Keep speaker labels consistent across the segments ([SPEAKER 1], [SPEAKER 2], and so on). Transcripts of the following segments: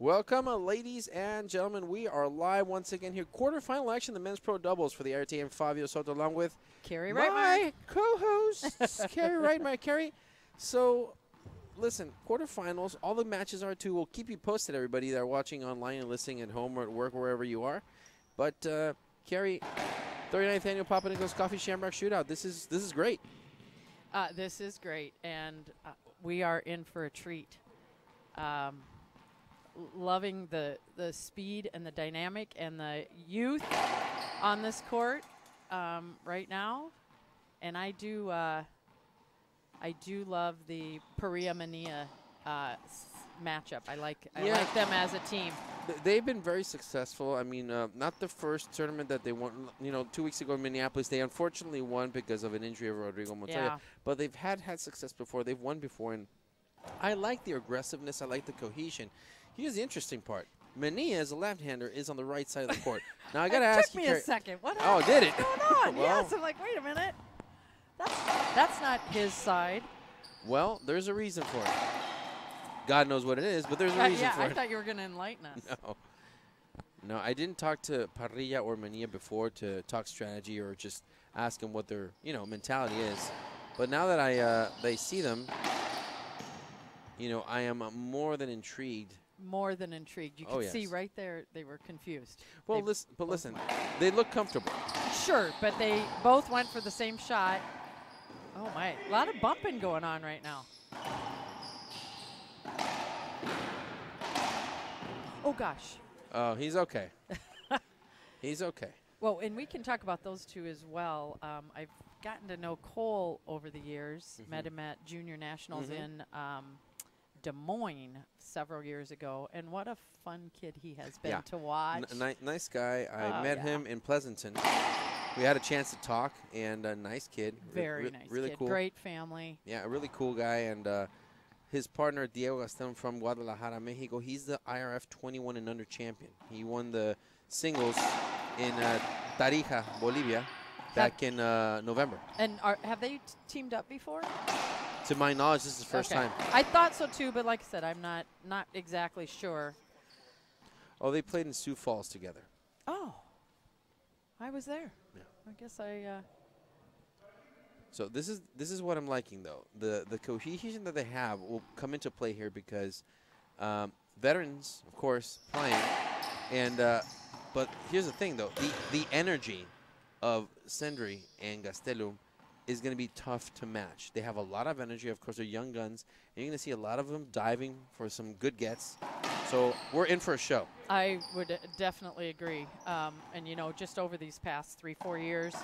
[SPEAKER 1] Welcome, uh, ladies and gentlemen. We are live once again here. Quarterfinal action, the men's pro doubles for the RTM Fabio Soto, along with
[SPEAKER 2] Carrie
[SPEAKER 1] Right
[SPEAKER 2] my
[SPEAKER 1] co-host Carrie Reitmeyer. Carrie, so listen, quarterfinals. All the matches are too. We'll keep you posted, everybody that are watching online and listening at home or at work, wherever you are. But uh, Carrie, 39th annual Papa Nicholas Coffee Shamrock Shootout. This is this is great.
[SPEAKER 2] Uh, this is great, and uh, we are in for a treat. Um, loving the the speed and the dynamic and the youth on this court um, right now, and I do uh, I do love the Parrilla Manilla uh, s- matchup. I like I
[SPEAKER 1] Yeah.
[SPEAKER 2] like them as a team.
[SPEAKER 1] Th- They've been very successful. I mean, uh, not the first tournament that they won. You know, two weeks ago in Minneapolis, they unfortunately won because of an injury of Rodrigo Montoya.
[SPEAKER 2] Yeah.
[SPEAKER 1] But they've had had success before. They've won before, and I like the aggressiveness. I like the cohesion. Here's the interesting part: Manilla, as a left-hander, is on the right side of the court. Now I got to
[SPEAKER 2] it
[SPEAKER 1] ask
[SPEAKER 2] took
[SPEAKER 1] you.
[SPEAKER 2] me a second. What
[SPEAKER 1] Oh, did it?
[SPEAKER 2] What's going on?
[SPEAKER 1] Well.
[SPEAKER 2] yes, I'm like, wait a minute. That's that's not his side.
[SPEAKER 1] Well, there's a reason for it. God knows what it is, but there's a
[SPEAKER 2] Uh,
[SPEAKER 1] reason
[SPEAKER 2] yeah,
[SPEAKER 1] for
[SPEAKER 2] I
[SPEAKER 1] it.
[SPEAKER 2] I thought you were going to enlighten us.
[SPEAKER 1] No. No, I didn't talk to Parrilla or Manilla before to talk strategy or just ask them what their you know mentality is. But now that I uh, they see them, you know, I am uh, more than intrigued.
[SPEAKER 2] More than intrigued. You
[SPEAKER 1] Oh,
[SPEAKER 2] can see right there they were confused.
[SPEAKER 1] Well, listen, but listen, they look comfortable.
[SPEAKER 2] Sure, but they both went for the same shot. Oh my, a lot of bumping going on right now. Oh gosh.
[SPEAKER 1] Oh, he's okay. he's okay.
[SPEAKER 2] Well, and we can talk about those two as well. Um, I've gotten to know Cole over the years. Met him at Junior Nationals
[SPEAKER 1] Mhm.
[SPEAKER 2] in um, Des Moines several years ago, and what a fun kid he has been
[SPEAKER 1] Yeah.
[SPEAKER 2] to watch.
[SPEAKER 1] N- ni- nice guy. I
[SPEAKER 2] Oh,
[SPEAKER 1] met
[SPEAKER 2] yeah.
[SPEAKER 1] him in Pleasanton. We had a chance to talk, and a nice kid.
[SPEAKER 2] Very
[SPEAKER 1] re-
[SPEAKER 2] nice
[SPEAKER 1] really
[SPEAKER 2] kid.
[SPEAKER 1] cool.
[SPEAKER 2] Great family.
[SPEAKER 1] Yeah, a really cool guy, and uh, his partner Diego Gastelum from Guadalajara, Mexico. He's the IRF 21 and under champion. He won the singles in uh, Tarija, Bolivia, back in uh, November.
[SPEAKER 2] And are, have they t- teamed up before?
[SPEAKER 1] To my knowledge, this is the first
[SPEAKER 2] Okay.
[SPEAKER 1] time.
[SPEAKER 2] I thought so too, but like I said, I'm not not exactly sure.
[SPEAKER 1] Oh, they played in Sioux Falls together.
[SPEAKER 2] Oh, I was there.
[SPEAKER 1] Yeah.
[SPEAKER 2] I guess I. Uh,
[SPEAKER 1] So this is this is what I'm liking though. The the cohesion that they have will come into play here because um, veterans, of course, playing, and uh, but here's the thing though the the energy of Sendrey and Gastelum is going to be tough to match. They have a lot of energy. Of course, they're young guns, and you're going to see a lot of them diving for some good gets. So we're in for a show.
[SPEAKER 2] I would uh, definitely agree. Um, and you know, just over these past three, four years,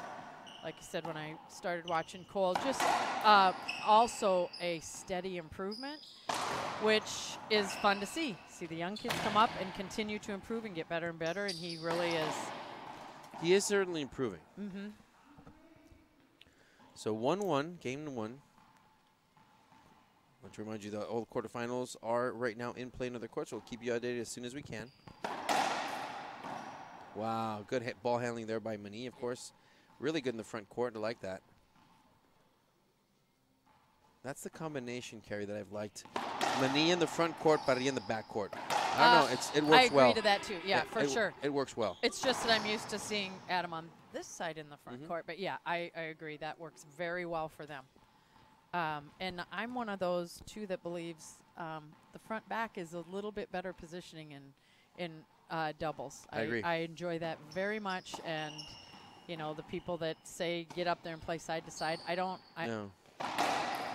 [SPEAKER 2] like you said, when I started watching Cole, just uh, also a steady improvement, which is fun to see. See the young kids come up and continue to improve and get better and better, and he really is.
[SPEAKER 1] He is certainly improving.
[SPEAKER 2] Mm-hmm.
[SPEAKER 1] So 1 1, game one. I want to remind you that all the quarterfinals are right now in play in other courts. We'll keep you updated as soon as we can. Wow, good hit ball handling there by Manilla, of course. Really good in the front court. I like that. That's the combination, carry that I've liked. Manilla in the front court, Parrilla in the back court. I don't know. It's, it
[SPEAKER 2] I agree
[SPEAKER 1] well.
[SPEAKER 2] to that too. Yeah,
[SPEAKER 1] It-
[SPEAKER 2] for
[SPEAKER 1] it-
[SPEAKER 2] sure.
[SPEAKER 1] It works well.
[SPEAKER 2] It's just that I'm used to seeing Adam on this side in the front
[SPEAKER 1] Mhm.
[SPEAKER 2] court. But yeah, I, I agree. That works very well for them. Um, and I'm one of those, too, that believes um, the front back is a little bit better positioning in, in uh, doubles.
[SPEAKER 1] I agree.
[SPEAKER 2] I enjoy that very much. And, you know, the people that say get up there and play side to side, I don't. I,
[SPEAKER 1] no.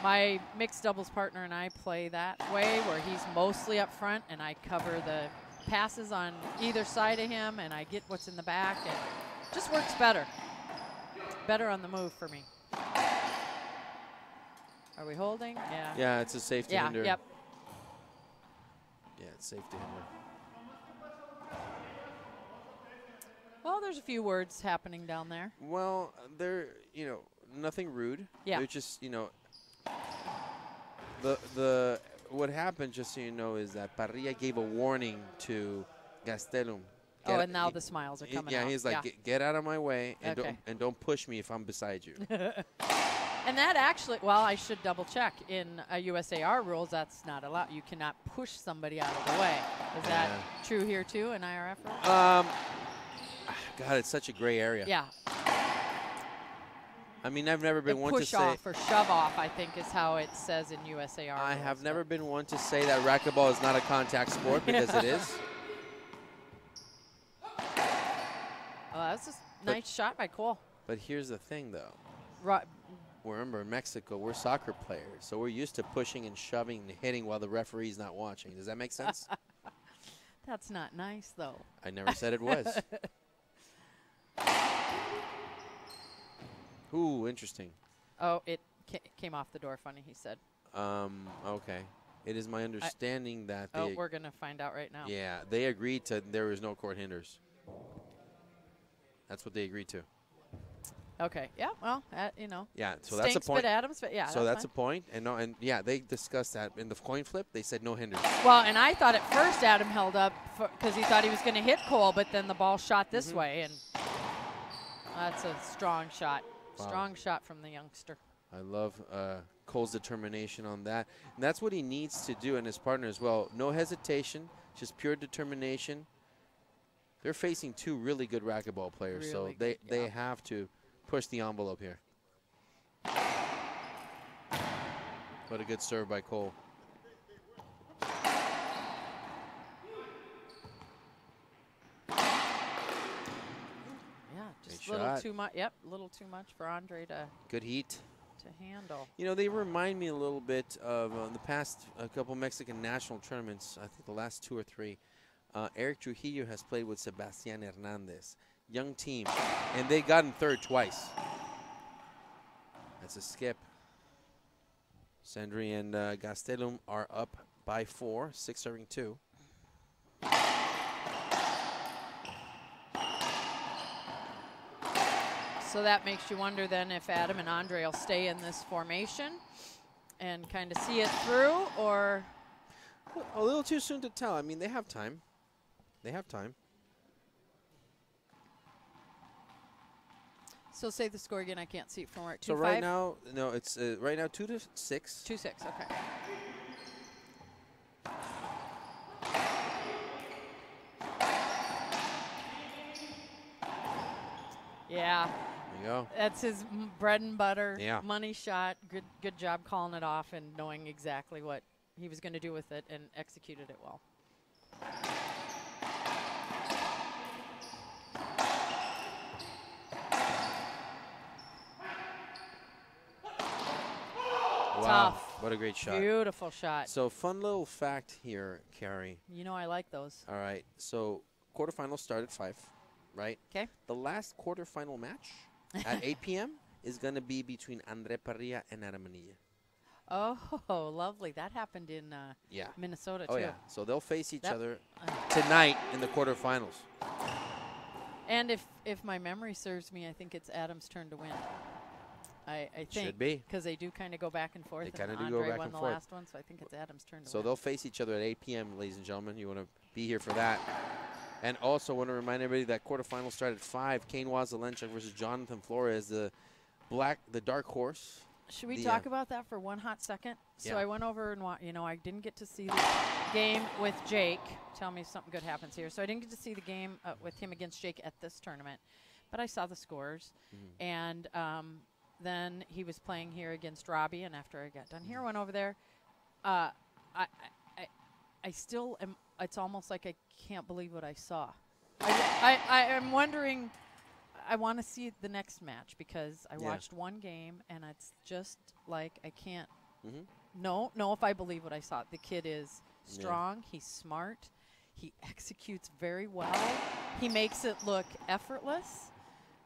[SPEAKER 2] My mixed doubles partner and I play that way, where he's mostly up front and I cover the passes on either side of him, and I get what's in the back, and just works better. Better on the move for me. Are we holding? Yeah.
[SPEAKER 1] Yeah, it's a safety
[SPEAKER 2] Yeah.
[SPEAKER 1] hinder.
[SPEAKER 2] Yep.
[SPEAKER 1] Yeah, it's safety hinder.
[SPEAKER 2] Well, there's a few words happening down there.
[SPEAKER 1] Well, they're you know nothing rude.
[SPEAKER 2] Yeah.
[SPEAKER 1] They're just you know the the what happened just so you know is that Parrilla gave a warning to Gastelum.
[SPEAKER 2] oh, and now
[SPEAKER 1] he-
[SPEAKER 2] the smiles are
[SPEAKER 1] he-
[SPEAKER 2] coming
[SPEAKER 1] yeah,
[SPEAKER 2] out.
[SPEAKER 1] he's like,
[SPEAKER 2] yeah.
[SPEAKER 1] Get, get out of my way and
[SPEAKER 2] Okay.
[SPEAKER 1] don't and don't push me if I'm beside you.
[SPEAKER 2] And that actually, well, I should double check. In uh, USAR rules, that's not allowed. You cannot push somebody out of the way. Is that
[SPEAKER 1] Yeah.
[SPEAKER 2] true here too in IRF rules?
[SPEAKER 1] Um, God, it's such a gray area.
[SPEAKER 2] yeah.
[SPEAKER 1] I mean, I've never
[SPEAKER 2] The
[SPEAKER 1] been one to
[SPEAKER 2] push
[SPEAKER 1] say.
[SPEAKER 2] off or shove off, I think, is how it says in USAR.
[SPEAKER 1] I have never been one to say that racquetball is not a contact sport because it is.
[SPEAKER 2] Oh, that's a
[SPEAKER 1] But-
[SPEAKER 2] nice shot by Cole.
[SPEAKER 1] But here's the thing, though.
[SPEAKER 2] Ru-
[SPEAKER 1] Remember, in Mexico, we're soccer players, so we're used to pushing and shoving and hitting while the referee's not watching. Does that make sense?
[SPEAKER 2] that's not nice, though.
[SPEAKER 1] I never said it was. Ooh, interesting.
[SPEAKER 2] Oh, it ca- came off the door. Funny, he said.
[SPEAKER 1] Um, okay. It is my understanding that
[SPEAKER 2] Oh, we're gonna find out right now.
[SPEAKER 1] yeah, they agreed to there was no court hinders. That's what they agreed to.
[SPEAKER 2] Okay. Yeah. Well, uh, you know.
[SPEAKER 1] Yeah, so that's a point.
[SPEAKER 2] But Adams, but yeah.
[SPEAKER 1] so that's,
[SPEAKER 2] that's
[SPEAKER 1] a point, and no, and yeah, they discussed that in the coin flip. They said no hinders.
[SPEAKER 2] Well, and I thought at first Adam held up because he thought he was going to hit Cole, but then the ball shot this
[SPEAKER 1] Mhm.
[SPEAKER 2] way, and that's a strong shot.
[SPEAKER 1] Wow.
[SPEAKER 2] Strong shot from the youngster.
[SPEAKER 1] I love uh, Cole's determination on that, and that's what he needs to do, and his partner as well. No hesitation, just pure determination. They're facing two really good racquetball players, so
[SPEAKER 2] Really
[SPEAKER 1] they
[SPEAKER 2] good,
[SPEAKER 1] they
[SPEAKER 2] yeah.
[SPEAKER 1] have to push the envelope here. What a good serve by Cole.
[SPEAKER 2] Yeah, just
[SPEAKER 1] Great
[SPEAKER 2] a little too much. Yep, a little too much for Andre to
[SPEAKER 1] Good heat.
[SPEAKER 2] to handle.
[SPEAKER 1] You know, they remind me a little bit of uh, the past a couple Mexican national tournaments. I think the last two or three. Uh, Eric Trujillo has played with Sebastian Hernandez, young team, and they got in third twice. That's a skip. Sendrey and uh, Gastelum are up by four, six serving two.
[SPEAKER 2] So that makes you wonder then if Adam and Andre will stay in this formation and kind of see it through, or
[SPEAKER 1] A little too soon to tell. I mean, they have time. They have time.
[SPEAKER 2] so say the score again. I can't see it from where.
[SPEAKER 1] So right
[SPEAKER 2] five?
[SPEAKER 1] now, no, it's uh, right now two to six.
[SPEAKER 2] Two six. Okay. Yeah,
[SPEAKER 1] go.
[SPEAKER 2] that's his bread and butter.
[SPEAKER 1] Yeah.
[SPEAKER 2] Money shot. Good, good job calling it off and knowing exactly what he was going to do with it and executed it well.
[SPEAKER 1] Wow,
[SPEAKER 2] Tough.
[SPEAKER 1] what a great shot.
[SPEAKER 2] Beautiful shot.
[SPEAKER 1] So fun little fact here, Carrie.
[SPEAKER 2] You know I like those.
[SPEAKER 1] All right, so quarterfinals start at five, right?
[SPEAKER 2] 'Kay.
[SPEAKER 1] The last quarterfinal match at 8 p.m. is going to be between Andre Parrilla and Adam Manilla.
[SPEAKER 2] Oh, lovely. That happened in uh,
[SPEAKER 1] Yeah.
[SPEAKER 2] Minnesota
[SPEAKER 1] Oh
[SPEAKER 2] too.
[SPEAKER 1] yeah. So they'll face each
[SPEAKER 2] That-
[SPEAKER 1] other
[SPEAKER 2] Uh,
[SPEAKER 1] tonight in the quarterfinals.
[SPEAKER 2] and if if my memory serves me, I think it's Adam's turn to win. I, I think
[SPEAKER 1] Should be.
[SPEAKER 2] because they do kind of go back and forth.
[SPEAKER 1] They kinda do go back
[SPEAKER 2] won
[SPEAKER 1] and
[SPEAKER 2] the
[SPEAKER 1] forth.
[SPEAKER 2] last one, so I think it's Adam's turn to
[SPEAKER 1] So
[SPEAKER 2] win.
[SPEAKER 1] they'll face each other at 8 p.m., ladies and gentlemen. You want to be here for that. And also want to remind everybody that quarterfinals start at 5. Kane Waselenchuk versus Jonathan Flores, the black, the dark horse.
[SPEAKER 2] Should we
[SPEAKER 1] the,
[SPEAKER 2] talk
[SPEAKER 1] uh,
[SPEAKER 2] about that for one hot second? So
[SPEAKER 1] Yeah.
[SPEAKER 2] I went over and wa- you know I didn't get to see the game with Jake. Tell me if something good happens here. So I didn't get to see the game uh, with him against Jake at this tournament, but I saw the scores.
[SPEAKER 1] Mhm.
[SPEAKER 2] And um, then he was playing here against Robbie, and after I got done here, went over there. Uh, I, I, I still am. It's almost like I can't believe what I saw. I, I, I am wondering. I want to see the next match because I
[SPEAKER 1] Yeah.
[SPEAKER 2] watched one game, and it's just like I can't
[SPEAKER 1] Mhm.
[SPEAKER 2] know know if I believe what I saw. The kid is
[SPEAKER 1] Yeah.
[SPEAKER 2] strong. He's smart. He executes very well. He makes it look effortless.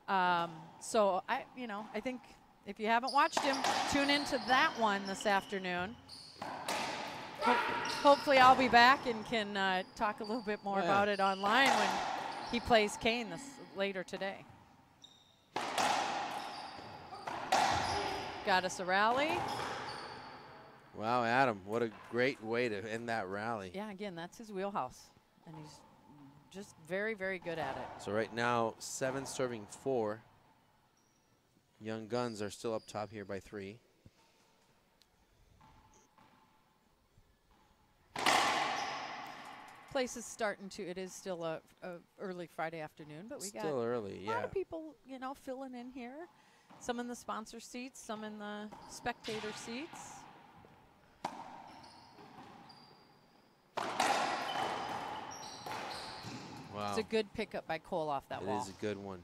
[SPEAKER 2] Um, so I, you know, I think if you haven't watched him, tune into that one this afternoon. Ho- hopefully, I'll be back and can uh, talk a little bit more
[SPEAKER 1] yeah.
[SPEAKER 2] about it online when he plays Kane this later today. Got us a rally.
[SPEAKER 1] Wow, Adam, what a great way to end that rally.
[SPEAKER 2] Yeah, again, that's his wheelhouse, and he's just very, very good at it.
[SPEAKER 1] So right now, seven serving four. Young Guns are still up top here by three.
[SPEAKER 2] Place is starting to. It is still a, a early Friday afternoon, but we got
[SPEAKER 1] Still early,
[SPEAKER 2] a lot of people, you know, filling in here. Some in the sponsor seats, some in the spectator seats.
[SPEAKER 1] Wow.
[SPEAKER 2] It's a good pickup by Cole off that
[SPEAKER 1] It
[SPEAKER 2] wall.
[SPEAKER 1] is a good one.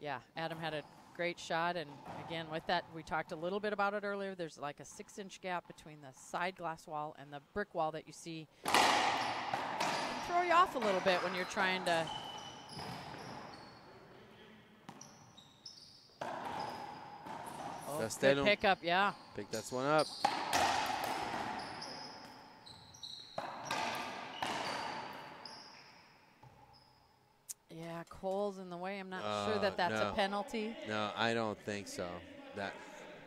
[SPEAKER 2] Yeah, Adam had a great shot, and again with that, we talked a little bit about it earlier. There's like a six-inch gap between the side glass wall and the brick wall that you see. Throw you off a little bit when you're trying to. Oh, good pickup, yeah.
[SPEAKER 1] Pick that one up.
[SPEAKER 2] Yeah, Cole's in the way. I'm not
[SPEAKER 1] Uh,
[SPEAKER 2] sure that that's
[SPEAKER 1] no.
[SPEAKER 2] a penalty.
[SPEAKER 1] No, I don't think so. That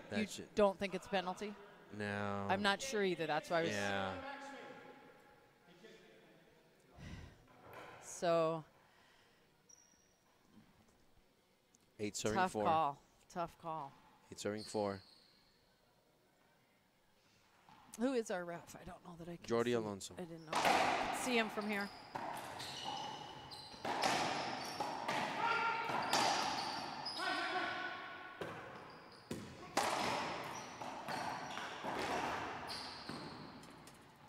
[SPEAKER 1] that
[SPEAKER 2] You don't think it's a penalty?
[SPEAKER 1] no.
[SPEAKER 2] I'm not sure either. That's why I was.
[SPEAKER 1] Yeah.
[SPEAKER 2] So
[SPEAKER 1] Eight serving
[SPEAKER 2] tough
[SPEAKER 1] four.
[SPEAKER 2] call. Tough call.
[SPEAKER 1] Eight serving four.
[SPEAKER 2] Who is our ref? I don't know that I can.
[SPEAKER 1] Jordi
[SPEAKER 2] see.
[SPEAKER 1] Alonso.
[SPEAKER 2] I didn't know. I see him from here.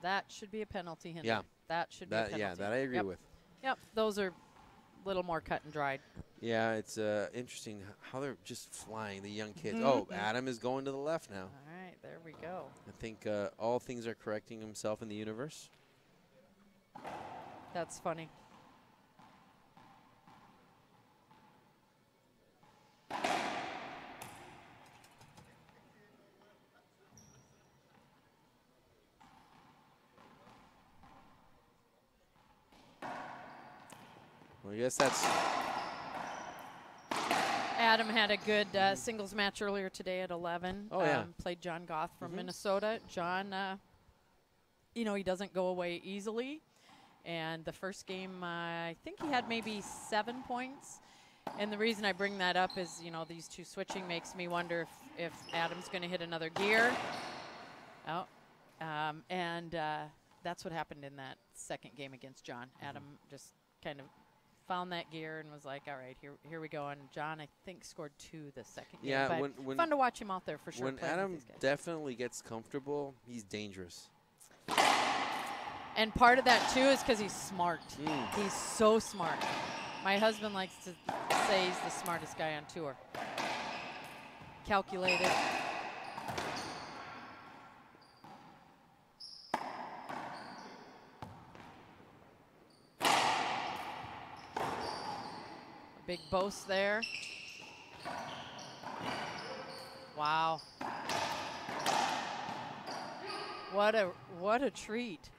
[SPEAKER 2] That should be a penalty, Henry.
[SPEAKER 1] Yeah.
[SPEAKER 2] That should be a
[SPEAKER 1] That
[SPEAKER 2] penalty.
[SPEAKER 1] yeah, that I agree
[SPEAKER 2] Yep.
[SPEAKER 1] with.
[SPEAKER 2] Yep, those are a little more cut and dried.
[SPEAKER 1] Yeah, it's uh, interesting how they're just flying the young kids.
[SPEAKER 2] Mhm.
[SPEAKER 1] Oh, Adam is going to the left now.
[SPEAKER 2] All right, there we go.
[SPEAKER 1] I think uh, all things are correcting himself in the universe.
[SPEAKER 2] That's funny.
[SPEAKER 1] I guess that's
[SPEAKER 2] Adam had a good uh, singles match earlier today at 11.
[SPEAKER 1] Oh, yeah.
[SPEAKER 2] Um, played John Goth from
[SPEAKER 1] Mhm.
[SPEAKER 2] Minnesota. John, uh, you know, he doesn't go away easily. And the first game, uh, I think he had maybe seven points. And the reason I bring that up is, you know, these two switching makes me wonder if, if Adam's going to hit another gear. Oh, um, and uh, that's what happened in that second game against John.
[SPEAKER 1] Mm-hmm.
[SPEAKER 2] Adam just kind of found that gear and was like, "All right, here, here we go." And John, I think, scored two the second game.
[SPEAKER 1] yeah.
[SPEAKER 2] but
[SPEAKER 1] When when
[SPEAKER 2] fun to watch him out there for sure.
[SPEAKER 1] when Adam definitely gets comfortable, he's dangerous.
[SPEAKER 2] and part of that too is because he's smart.
[SPEAKER 1] Mm.
[SPEAKER 2] He's so smart. My husband likes to say he's the smartest guy on tour. Calculated. Big boast there. Wow. What a what a treat.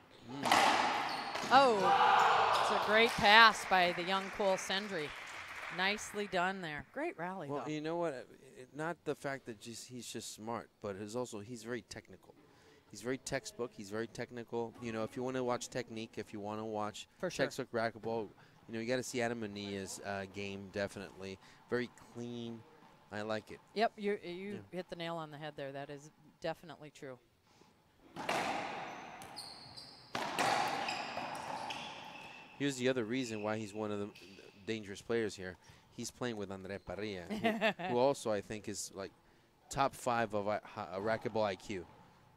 [SPEAKER 2] Oh, it's a great pass by the young Cole Sendrey. Nicely done there. Great rally
[SPEAKER 1] Well,
[SPEAKER 2] though.
[SPEAKER 1] you know what? uh, it- Not the fact that just he's just smart, but it's also he's very technical. He's very textbook. He's very technical. You know, if you want to watch technique, if you want to watch
[SPEAKER 2] For sure.
[SPEAKER 1] textbook racquetball, you know, you got to see Adam Manilla's uh, game. Definitely very clean. I like it.
[SPEAKER 2] Yep, you you
[SPEAKER 1] Yeah.
[SPEAKER 2] hit the nail on the head there. That is definitely true.
[SPEAKER 1] Here's the other reason why he's one of the dangerous players here. He's playing with Andre Parrilla, who, who also I think is like top five of uh, hi- uh, racquetball IQ.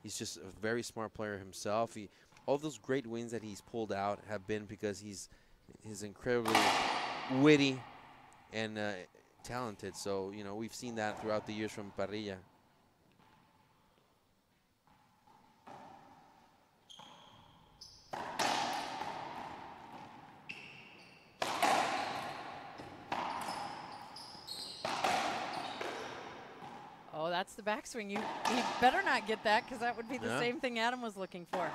[SPEAKER 1] He's just a very smart player himself. He, all those great wins that he's pulled out have been because he's he's incredibly witty and uh, talented. So you know we've seen that throughout the years from Parrilla.
[SPEAKER 2] Oh, that's the backswing. You he better not get that because that would be the same thing Adam was looking for.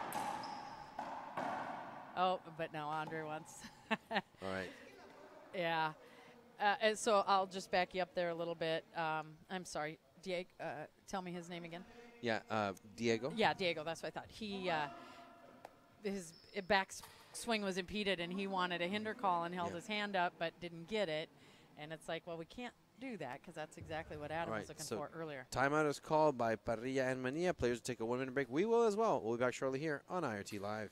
[SPEAKER 2] Oh, but no, Andre wants.
[SPEAKER 1] All right.
[SPEAKER 2] yeah. Uh, and so I'll just back you up there a little bit. Um, I'm sorry, Diego. Uh, tell me his name again.
[SPEAKER 1] Yeah, uh, Diego.
[SPEAKER 2] Yeah, Diego. That's what I thought. He uh, his back swing was impeded, and he wanted a hinder call and held
[SPEAKER 1] Yeah.
[SPEAKER 2] his hand up, but didn't get it. And it's like, well, we can't do that because that's exactly what Adam
[SPEAKER 1] Right,
[SPEAKER 2] was looking
[SPEAKER 1] so-
[SPEAKER 2] for earlier.
[SPEAKER 1] Timeout is called by Parrilla and Manilla. Players will take a one minute break. We will as well. We'll be back shortly here on IRT Live.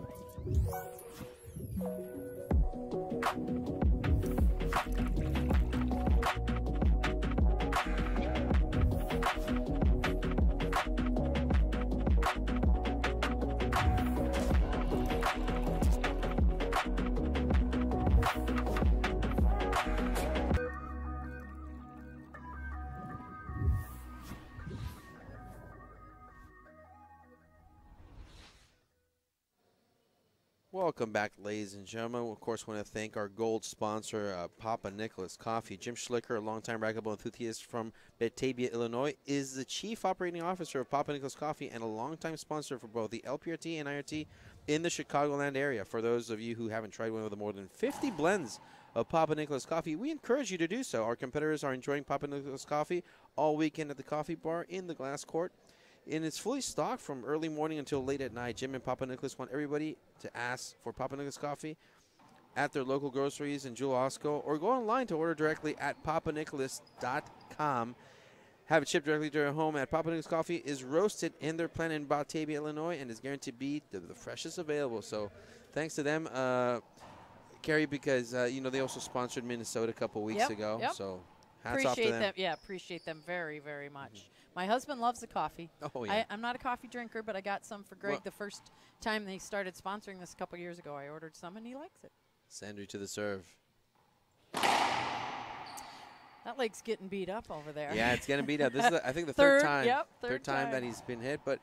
[SPEAKER 1] Welcome back, ladies and gentlemen. Of course, want to thank our gold sponsor, uh, Papa Nicholas Coffee. Jim Schlicker, a longtime racquetball enthusiast from Batavia, Illinois, is the chief operating officer of Papa Nicholas Coffee and a longtime sponsor for both the LPRT and IRT in the Chicagoland area. For those of you who haven't tried one of the more than 50 blends of Papa Nicholas Coffee, we encourage you to do so. Our competitors are enjoying Papa Nicholas Coffee all weekend at the coffee bar in the glass court and it's fully stocked from early morning until late at night. Jim and Papa Nicholas want everybody to ask for Papa Nicholas coffee at their local groceries in Jewel Osco or go online to order directly at papanicholas.com. Have it shipped directly to your home at Papa Nicholas Coffee is roasted in their plant in Batavia, Illinois, and is guaranteed to be the, the freshest available. So, thanks to them, uh, Carrie, because uh, you know they also sponsored Minnesota a couple weeks
[SPEAKER 2] Yep,
[SPEAKER 1] ago.
[SPEAKER 2] yep.
[SPEAKER 1] So, hats off to
[SPEAKER 2] appreciate
[SPEAKER 1] them.
[SPEAKER 2] them. Yeah, appreciate them very, very much. My husband loves the coffee.
[SPEAKER 1] Oh yeah.
[SPEAKER 2] I, I'm not a coffee drinker, but I got some for Greg
[SPEAKER 1] Well-
[SPEAKER 2] the first time they started sponsoring this a couple years ago. I ordered some, and he likes it.
[SPEAKER 1] Sendrey to the serve.
[SPEAKER 2] That leg's getting beat up over there.
[SPEAKER 1] Yeah, it's gonna beat up. This is, the, I think, the third,
[SPEAKER 2] Third,
[SPEAKER 1] time.
[SPEAKER 2] yep, third
[SPEAKER 1] time, that he's been hit, but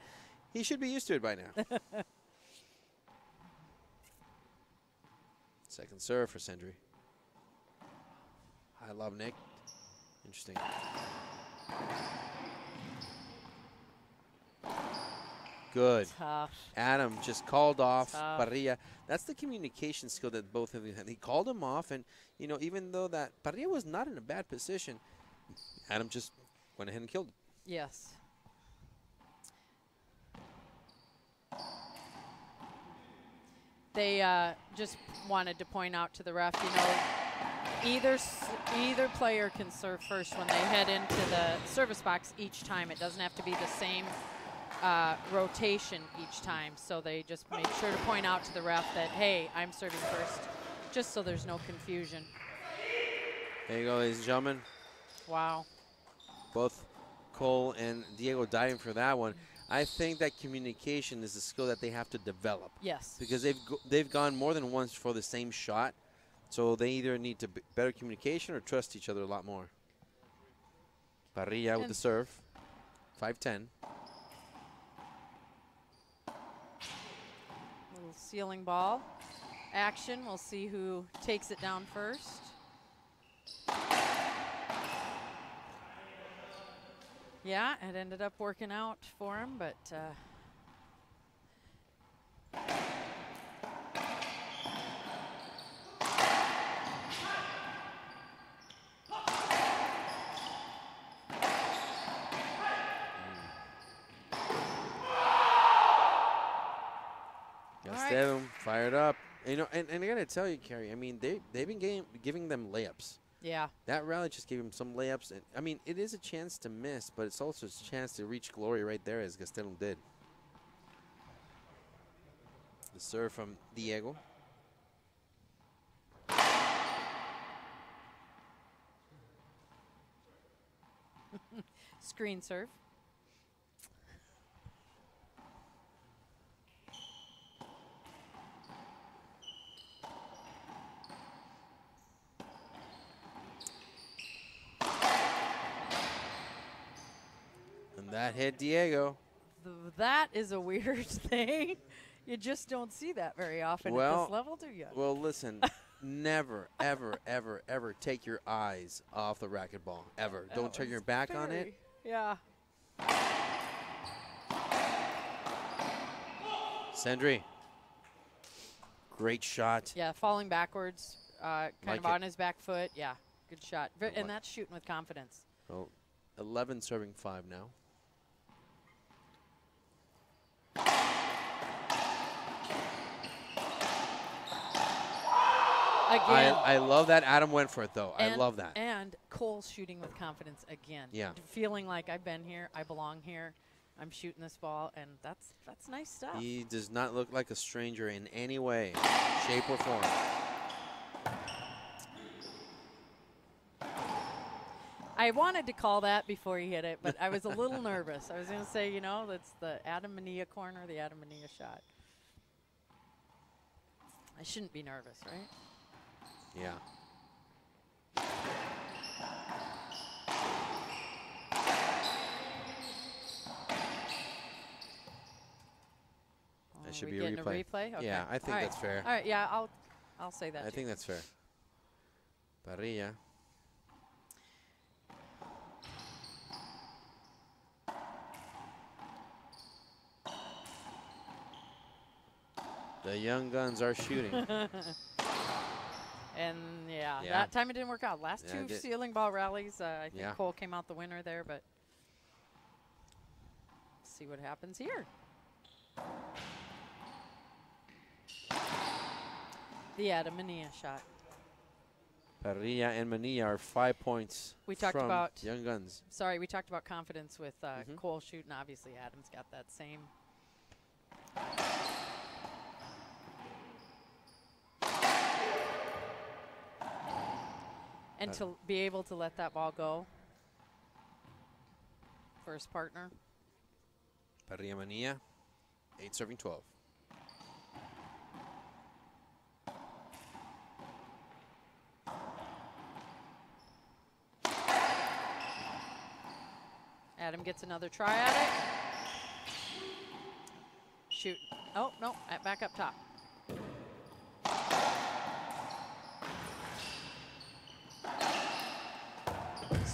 [SPEAKER 1] he should be used to it by now. Second serve for Sendrey. I love Nick. Interesting. Good.
[SPEAKER 2] Tough.
[SPEAKER 1] Adam just called off
[SPEAKER 2] Tough.
[SPEAKER 1] Parrilla. That's the communication skill that both of them had. He called him off, and you know, even though that Parrilla was not in a bad position, Adam just went ahead and killed it.
[SPEAKER 2] Yes. They uh, just wanted to point out to the ref, you know, either either player can serve first when they head into the service box each time. It doesn't have to be the same uh, rotation each time. So they just made sure to point out to the ref that, hey, I'm serving first, just so there's no confusion.
[SPEAKER 1] There you go, ladies and gentlemen.
[SPEAKER 2] Wow.
[SPEAKER 1] Both Cole and Diego diving for that one. I think that communication is a skill that they have to develop.
[SPEAKER 2] Yes.
[SPEAKER 1] Because they've they've gone more than once for the same shot, so they either need to better communication or trust each other a lot more. Parrilla with the serve, Five ten.
[SPEAKER 2] Little ceiling ball action. We'll see who takes it down first. Yeah, it ended up working out for him, but uh, All right.
[SPEAKER 1] Up. You know, and, and I gotta tell you, Carrie. I mean, they they've been getting, giving them layups.
[SPEAKER 2] yeah,
[SPEAKER 1] That rally just gave him some layups. And I mean, it is a chance to miss, but it's also a chance to reach glory right there, as Gastelum did. The serve from Diego.
[SPEAKER 2] screen serve.
[SPEAKER 1] And that hit Diego.
[SPEAKER 2] Th- that is a weird thing. You just don't see that very often at
[SPEAKER 1] Well,
[SPEAKER 2] this level, do you?
[SPEAKER 1] Well, listen, never, ever, ever, ever take your eyes off the racquetball. Ever.
[SPEAKER 2] That
[SPEAKER 1] Don't turn your back on it.
[SPEAKER 2] Yeah.
[SPEAKER 1] Sendrey. Great shot.
[SPEAKER 2] Yeah, falling backwards, uh, kind
[SPEAKER 1] Like
[SPEAKER 2] of
[SPEAKER 1] it.
[SPEAKER 2] on his back foot. Yeah, good shot. Ve-
[SPEAKER 1] Like-
[SPEAKER 2] and that's shooting with confidence.
[SPEAKER 1] Well, 11 serving 5 now.
[SPEAKER 2] Again.
[SPEAKER 1] I, I love that Adam went for it though. I love that.
[SPEAKER 2] And Cole shooting with confidence again.
[SPEAKER 1] Yeah.
[SPEAKER 2] Feeling like I've been here, I belong here, I'm shooting this ball, and that's that's nice stuff.
[SPEAKER 1] He does not look like a stranger in any way, shape, or form.
[SPEAKER 2] I wanted to call that before he hit it, but I was a little nervous. I was going to say, you know, that's the Adam Manilla corner, the Adam Manilla shot. I shouldn't be nervous, right?
[SPEAKER 1] Yeah.
[SPEAKER 2] Are
[SPEAKER 1] should be a replay.
[SPEAKER 2] a replay? Okay.
[SPEAKER 1] Yeah, I think
[SPEAKER 2] right.
[SPEAKER 1] that's fair.
[SPEAKER 2] All right, yeah, I'll I'll say that.
[SPEAKER 1] I
[SPEAKER 2] too.
[SPEAKER 1] think that's fair. Parrilla. The young guns are shooting.
[SPEAKER 2] And yeah,
[SPEAKER 1] Yeah.
[SPEAKER 2] that time it didn't work out. Last
[SPEAKER 1] Yeah,
[SPEAKER 2] two ceiling ball rallies, uh, I think
[SPEAKER 1] Yeah.
[SPEAKER 2] Cole came out the winner there, but see what happens here. The Adamania shot.
[SPEAKER 1] Parrilla and Manilla are five points
[SPEAKER 2] We talked
[SPEAKER 1] from
[SPEAKER 2] about-
[SPEAKER 1] Young Guns.
[SPEAKER 2] Sorry, we talked about confidence with uh,
[SPEAKER 1] Mhm.
[SPEAKER 2] Cole shooting. Obviously, Adam's got that same. And
[SPEAKER 1] Uh,
[SPEAKER 2] to be able to let that ball go for his partner.
[SPEAKER 1] Parrilla Manilla, 8 serving 12.
[SPEAKER 2] Adam gets another try at it. Shoot. Oh, no, back up top.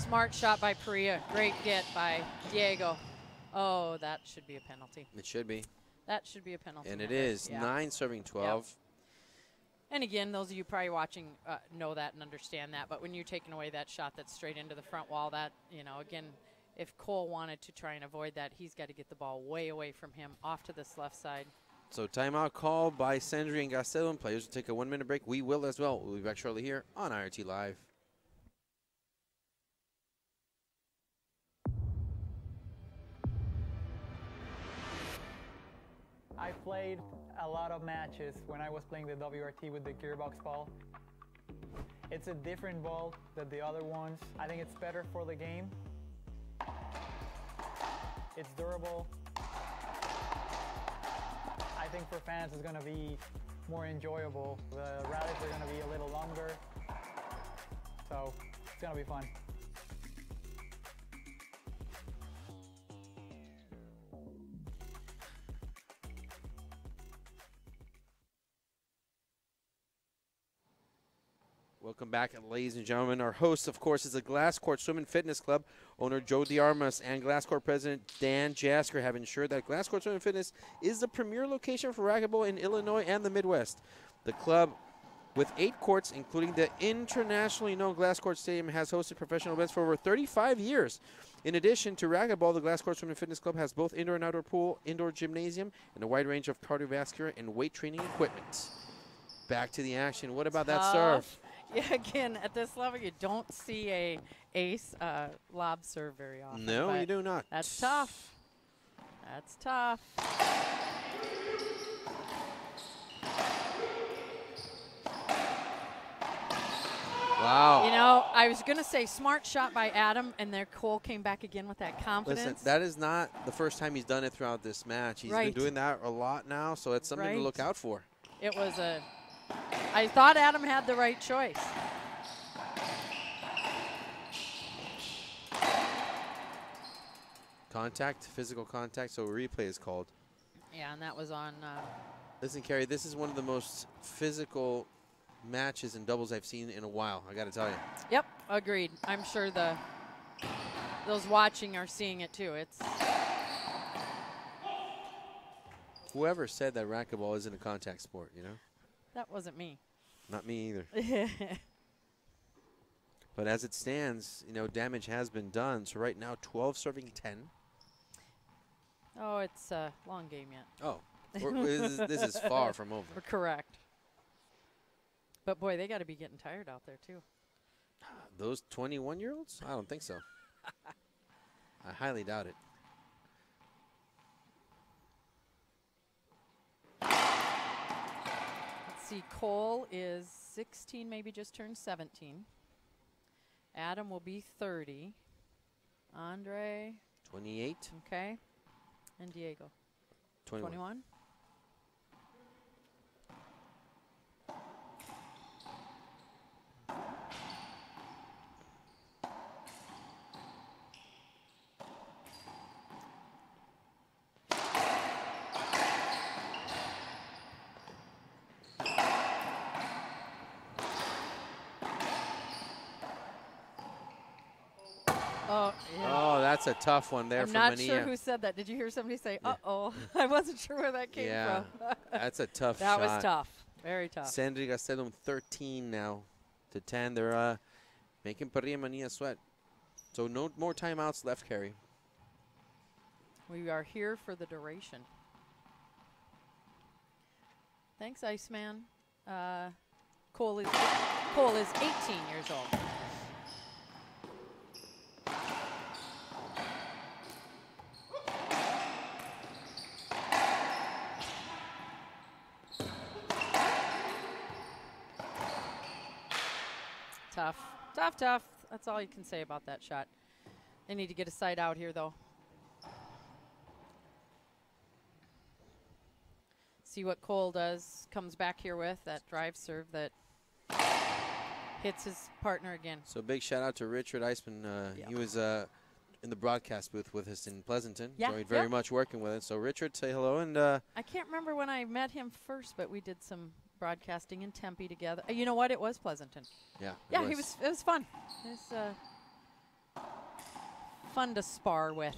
[SPEAKER 2] Smart shot by Parrilla. Great get by Diego. Oh, that should be a penalty.
[SPEAKER 1] It should be.
[SPEAKER 2] That should be a penalty.
[SPEAKER 1] And it is
[SPEAKER 2] Yeah.
[SPEAKER 1] 9 serving 12.
[SPEAKER 2] And again, those of you probably watching uh, know that and understand that. But when you're taking away that shot that's straight into the front wall, that, you know, again, if Cole wanted to try and avoid that, he's got to get the ball way away from him off to this left side.
[SPEAKER 1] So timeout call by Sendrey and Gastelum. Players will take a one minute break. We will as well. We'll be back shortly here on IRT Live.
[SPEAKER 3] I played a lot of matches when I was playing the WRT with the gearbox ball. It's a different ball than the other ones. I think it's better for the game. It's durable. I think for fans it's going to be more enjoyable. The rallies are to be a little longer. So it's to be fun.
[SPEAKER 1] Welcome back, ladies and gentlemen. Our host, of course, is the Glass Court Swim and Fitness Club. Owner Joe DiArmas and Glass Court President Dan Jasker have ensured that Glass Court Swim and Fitness is the premier location for racquetball in Illinois and the Midwest. The club, with eight courts, including the internationally known Glass Court Stadium, has hosted professional events for over 35 years. In addition to racquetball, the Glass Court Swim and Fitness Club has both indoor and outdoor pool, indoor gymnasium, and a wide range of cardiovascular and weight training equipment. Back to the action. What about that serve?
[SPEAKER 2] Yeah, again, at this level, you don't see a ace uh, lob serve very often.
[SPEAKER 1] No, you do not.
[SPEAKER 2] That's tough. That's tough.
[SPEAKER 1] Wow.
[SPEAKER 2] You know, I was going to say smart shot by Adam, and there Cole came back again with that confidence.
[SPEAKER 1] Listen, that is not the first time he's done it throughout this match. He's
[SPEAKER 2] Right.
[SPEAKER 1] been doing that a lot now, so it's something to look out for.
[SPEAKER 2] it was a. I thought Adam had the right choice.
[SPEAKER 1] Contact, physical contact, so a replay is called.
[SPEAKER 2] Yeah, and that was on. Uh,
[SPEAKER 1] Listen, Carrie, this is one of the most physical matches and doubles I've seen in a while. I got to tell you.
[SPEAKER 2] yep, agreed. I'm sure the those watching are seeing it too. It's
[SPEAKER 1] Whoever said that racquetball isn't a contact sport, you know?
[SPEAKER 2] That wasn't me.
[SPEAKER 1] Not me either. But as it stands, you know, damage has been done. So right now, 12 serving 10.
[SPEAKER 2] oh, it's a long game yet.
[SPEAKER 1] Oh, this, is, this is far from over.
[SPEAKER 2] We're correct. But boy, they got to be getting tired out there too.
[SPEAKER 1] Those 21 year olds? I don't think so. I highly doubt it.
[SPEAKER 2] See. Cole is 16, maybe just turned 17. Adam will be 30. Andre,
[SPEAKER 1] 28,
[SPEAKER 2] okay, and Diego,
[SPEAKER 1] 21.
[SPEAKER 2] 21. Yeah.
[SPEAKER 1] Oh, that's a tough one there
[SPEAKER 2] I'm
[SPEAKER 1] for
[SPEAKER 2] not sure who said that. Did you hear somebody say,
[SPEAKER 1] Yeah.
[SPEAKER 2] "Uh oh"? I wasn't sure where that came
[SPEAKER 1] Yeah,
[SPEAKER 2] from.
[SPEAKER 1] that's a tough
[SPEAKER 2] that
[SPEAKER 1] shot.
[SPEAKER 2] was tough. Very tough.
[SPEAKER 1] Sendrey Gastelum 13 now to 10. They're uh, making Parrilla Manilla sweat. So no more timeouts left, Carrie.
[SPEAKER 2] We are here for the duration. Thanks, Iceman. Uh, Cole is Cole is 18 years old. Tough, tough, tough. That's all you can say about that shot. They need to get a side out here, though. See what Cole does. Comes back here with that drive serve that hits his partner again.
[SPEAKER 1] So big shout out to Richard Eisman. Uh,
[SPEAKER 2] Yeah.
[SPEAKER 1] He was uh, in the broadcast booth with us in Pleasanton.
[SPEAKER 2] Yeah,
[SPEAKER 1] Enjoyed very
[SPEAKER 2] yeah.
[SPEAKER 1] much working with us. So Richard, say hello and uh,
[SPEAKER 2] I can't remember when I met him first, but we did some broadcasting in Tempe together. Uh, you know what? It was Pleasanton.
[SPEAKER 1] yeah.
[SPEAKER 2] Yeah, he was. It was fun. It was uh, fun to spar with.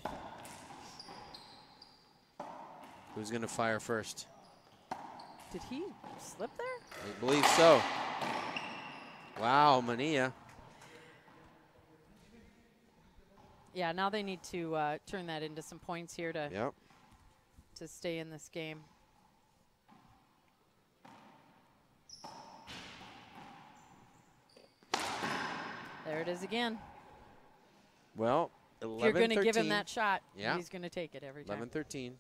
[SPEAKER 1] Who's going to fire first?
[SPEAKER 2] Did he slip there?
[SPEAKER 1] I believe so. Wow, Manilla.
[SPEAKER 2] Yeah. Now they need to uh, turn that into some points here to
[SPEAKER 1] Yep.
[SPEAKER 2] to stay in this game. There it is again.
[SPEAKER 1] Well, 11
[SPEAKER 2] you're going to give him that shot,
[SPEAKER 1] Yeah.
[SPEAKER 2] he's going to take it every time.
[SPEAKER 1] 11 13.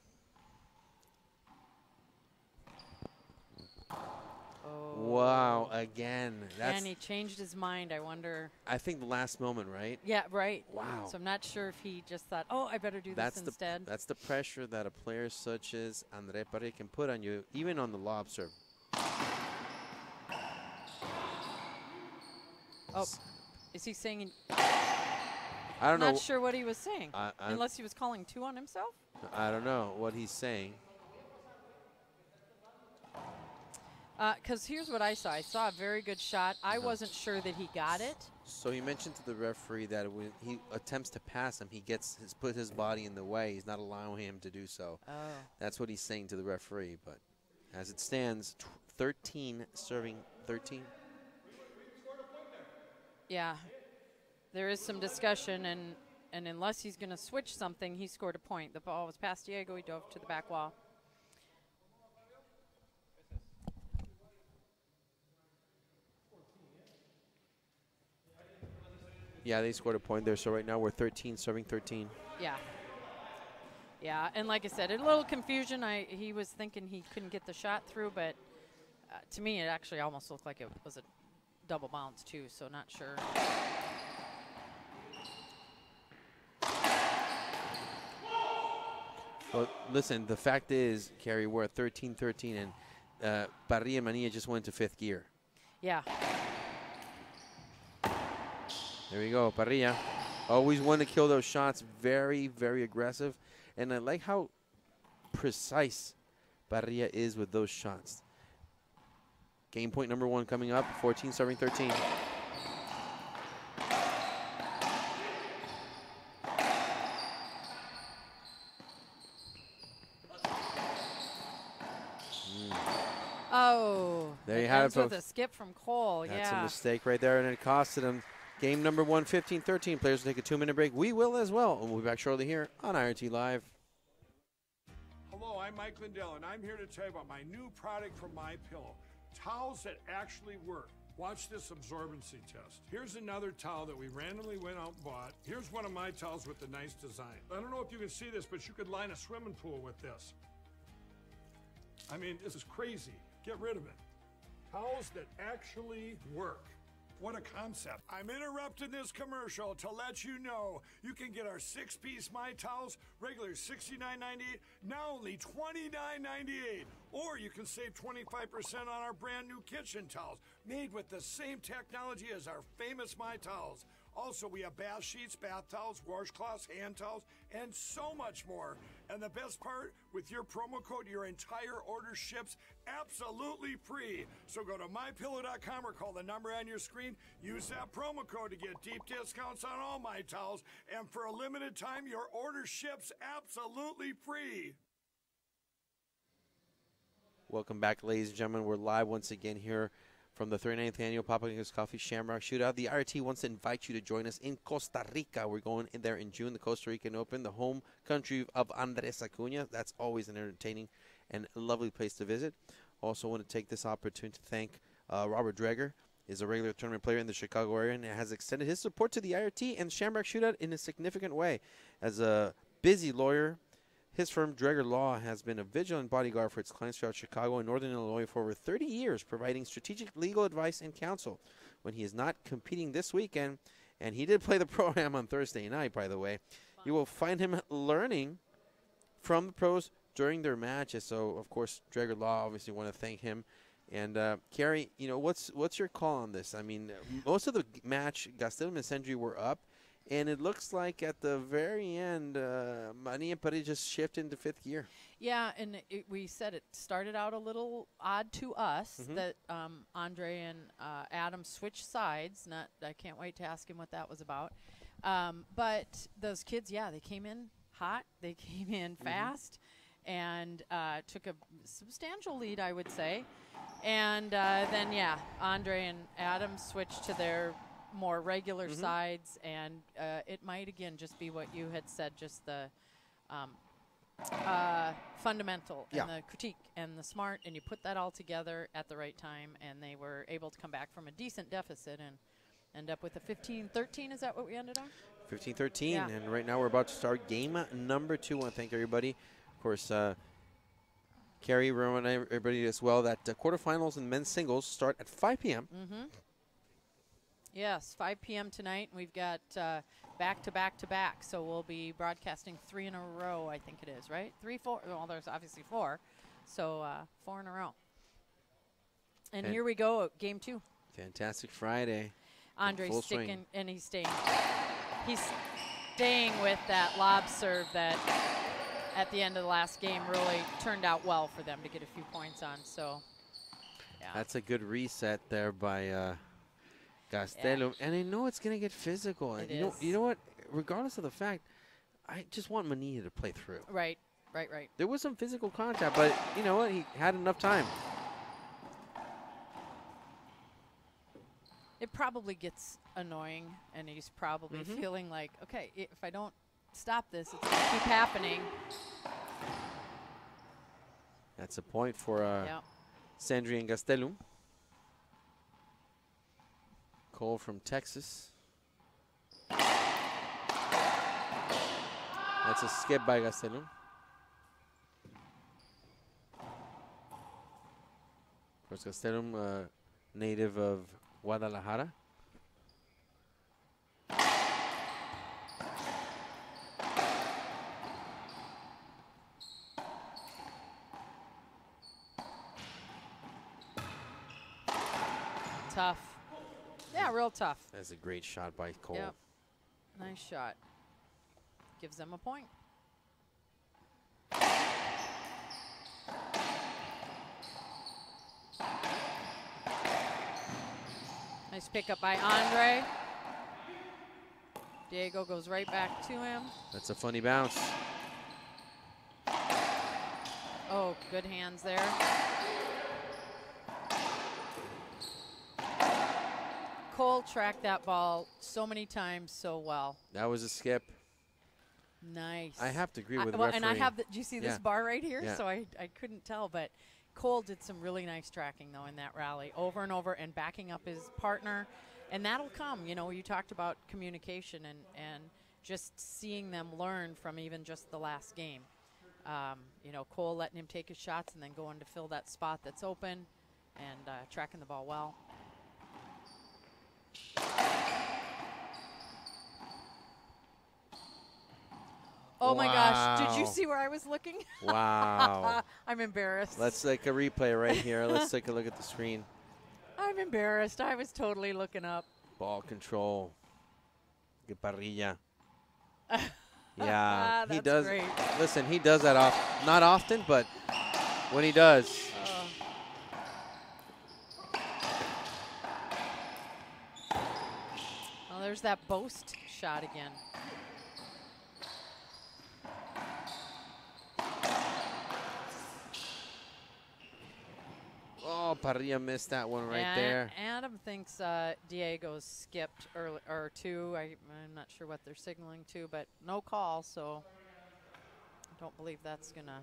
[SPEAKER 2] Oh.
[SPEAKER 1] Wow, again. That's
[SPEAKER 2] and he changed his mind. I wonder.
[SPEAKER 1] I think the last moment, right?
[SPEAKER 2] Yeah, right.
[SPEAKER 1] Wow.
[SPEAKER 2] So I'm not sure if he just thought, oh, I better do
[SPEAKER 1] That's
[SPEAKER 2] this
[SPEAKER 1] the
[SPEAKER 2] instead.
[SPEAKER 1] that's the pressure that a player such as Andre Parrilla can put on you, even on the lob serve.
[SPEAKER 2] oh, is he saying?
[SPEAKER 1] I don't
[SPEAKER 2] not
[SPEAKER 1] know.
[SPEAKER 2] sure what he was saying.
[SPEAKER 1] I,
[SPEAKER 2] Unless he was calling two on himself.
[SPEAKER 1] I don't know what he's saying.
[SPEAKER 2] Because Uh, here's what I saw. I saw a very good shot. I
[SPEAKER 1] Uh-huh.
[SPEAKER 2] wasn't sure that he got it.
[SPEAKER 1] So he mentioned to the referee that when he attempts to pass him, he gets his put his body in the way. He's not allowing him to do so.
[SPEAKER 2] Oh.
[SPEAKER 1] That's what he's saying to the referee. But as it stands, tw- 13 serving 13.
[SPEAKER 2] Yeah. There is some discussion, and, and unless he's going to switch something, he scored a point. The ball was past Diego. He dove to the back wall.
[SPEAKER 1] Yeah, they scored a point there. So right now we're 13 serving 13.
[SPEAKER 2] Yeah. Yeah, and like I said, a little confusion. I he was thinking he couldn't get the shot through, but uh, to me, it actually almost looked like it was a double bounce too. So not sure.
[SPEAKER 1] Well, listen, the fact is, Carrie, we're at 13 13, and uh, Parrilla Manilla just went to fifth gear.
[SPEAKER 2] Yeah,
[SPEAKER 1] There we go, Parrilla. Always want to kill those shots. Very, very aggressive. And I like how precise Parrilla is with those shots. Game point number one coming up 14 serving 13. Hmm.
[SPEAKER 2] Oh,
[SPEAKER 1] There
[SPEAKER 2] it
[SPEAKER 1] you have it,
[SPEAKER 2] ends with a skip from Cole.
[SPEAKER 1] That's a mistake right there, and it costed him. game number one 15 13. Players will take a two minute break. We will as well. And we'll be back shortly here on IRT Live.
[SPEAKER 4] Hello, I'm Mike Lindell, and I'm here to tell you about my new product from My Pillow. Towels that actually work. Watch this absorbency test. Here's another towel that we randomly went out and bought. Here's one of my towels with the nice design. I don't know if you can see this, but you could line a swimming pool with this. I mean, this is crazy. Get rid of it. Towels that actually work. What a concept. I'm interrupting this commercial to let you know you can get our six piece My Towels, regular $69.98, now only $29.98. Or you can save 25% on our brand new kitchen towels, made with the same technology as our famous My Towels. Also, we have bath sheets, bath towels, washcloths, hand towels, and so much more. And the best part, with your promo code, your entire order ships absolutely free. So go to mypillow.com or call the number on your screen. Use that promo code to get deep discounts on all my towels. And for a limited time, your order ships absolutely free.
[SPEAKER 1] Welcome back, ladies and gentlemen. We're live once again here from the 39th annual Papa Papa's Coffee Shamrock Shootout. The IRT wants to invite you to join us in Costa Rica. We're going in there in June, the Costa Rican Open, the home country of Andres Acuna. That's always an entertaining and lovely place to visit. Also, want to take this opportunity to thank uh, Robert Dreger. Is a regular tournament player in the Chicago area and has extended his support to the IRT and Shamrock Shootout in a significant way. As a busy lawyer, his firm, Dreger Law, has been a vigilant bodyguard for its clients throughout Chicago and Northern Illinois for over 30 years, providing strategic legal advice and counsel. When he is not competing this weekend, and he did play the program on Thursday night, by the way, you will find him learning from the pros during their matches. So, of course, Dreger Law obviously want to thank him. And uh, Carrie, you know what's what's your call on this? I mean, most of the match, Gastelum and Sendrey were up, and it looks like at the very end, uh, Mani and Pari just shift into fifth gear.
[SPEAKER 2] Yeah, and it, we said it started out a little odd to us
[SPEAKER 1] Mhm.
[SPEAKER 2] that um, Andre and uh, Adam switched sides. Not, I can't wait to ask him what that was about. Um, but those kids, yeah, they came in hot. They came in fast, and uh, took a substantial lead, I would say. And uh, then, yeah, Andre and Adam switched to their more regular
[SPEAKER 1] Mhm.
[SPEAKER 2] sides, and uh, it might again just be what you had said, just the um, uh, fundamental
[SPEAKER 1] Yeah.
[SPEAKER 2] and the critique and the smart, and you put that all together at the right time, and they were able to come back from a decent deficit and end up with a 15-13. Is that what we ended on?
[SPEAKER 1] 15 13.
[SPEAKER 2] Yeah.
[SPEAKER 1] And right now we're about to start game number two. I want to thank everybody. Of course, uh, Carrie, remind everybody as well that uh, quarterfinals and men's singles start at 5 p.m.
[SPEAKER 2] Mm-hmm. Yes, 5 p.m. tonight. We've got uh, back to back to back, so we'll be broadcasting three in a row. I think it is right. Three, four. Well, there's obviously four, so uh, four in a row. And
[SPEAKER 1] And-
[SPEAKER 2] here we go, game two.
[SPEAKER 1] Fantastic Friday.
[SPEAKER 2] Andre's
[SPEAKER 1] full swing.
[SPEAKER 2] sticking, and he's staying. He's staying with that lob serve that at the end of the last game really turned out well for them to get a few points on. So, yeah.
[SPEAKER 1] That's a good reset there by uh, Gastelum. And I know it's going to get physical. And
[SPEAKER 2] It
[SPEAKER 1] you know, you know what? Regardless of the fact, I just want Manilla to play through.
[SPEAKER 2] right, right, right.
[SPEAKER 1] There was some physical contact, but you know what? He had enough time.
[SPEAKER 2] It probably gets annoying, and he's probably
[SPEAKER 1] Mhm.
[SPEAKER 2] feeling like, okay, if I don't stop this, it's going to keep happening.
[SPEAKER 1] That's a point for uh,
[SPEAKER 2] yeah.
[SPEAKER 1] Sendrey and Gastelum. Cole from Texas. That's a skip by Gastelum. Of course, Gastelum, uh, native of Guadalajara.
[SPEAKER 2] Tough. Yeah, real tough.
[SPEAKER 1] That's a great shot by Cole.
[SPEAKER 2] Yep. Nice shot. Gives them a point. Nice pickup by Andre. Diego goes right back to him.
[SPEAKER 1] That's a funny bounce.
[SPEAKER 2] Oh, good hands there. Cole tracked that ball so many times so well.
[SPEAKER 1] That was a skip.
[SPEAKER 2] Nice.
[SPEAKER 1] I have to agree
[SPEAKER 2] I-
[SPEAKER 1] with the
[SPEAKER 2] well, and I have the. Do you see this
[SPEAKER 1] Yeah.
[SPEAKER 2] bar right here?
[SPEAKER 1] Yeah.
[SPEAKER 2] So I, I couldn't tell, but Cole did some really nice tracking though in that rally, over and over, and backing up his partner, and that'll come. You know, you talked about communication and and just seeing them learn from even just the last game. Um, you know, Cole letting him take his shots and then going to fill that spot that's open, and uh, tracking the ball well. Oh my gosh! Did you see where I was looking?
[SPEAKER 1] Wow.
[SPEAKER 2] I'm embarrassed.
[SPEAKER 1] Let's take a replay right here. Let's take a look at the screen.
[SPEAKER 2] I'm embarrassed. I was totally looking up.
[SPEAKER 1] Ball control. Parrilla.
[SPEAKER 2] Ah,
[SPEAKER 1] Yeah, he does.
[SPEAKER 2] great.
[SPEAKER 1] Listen, he does that off. Not often, but when he does,
[SPEAKER 2] Oh. Well, there's that boast shot again.
[SPEAKER 1] Oh, Parrilla missed that one right
[SPEAKER 2] and
[SPEAKER 1] there.
[SPEAKER 2] Adam thinks uh, Diego's skipped early, or two. I, I'm not sure what they're signaling to, but no call, so I don't believe that's gonna.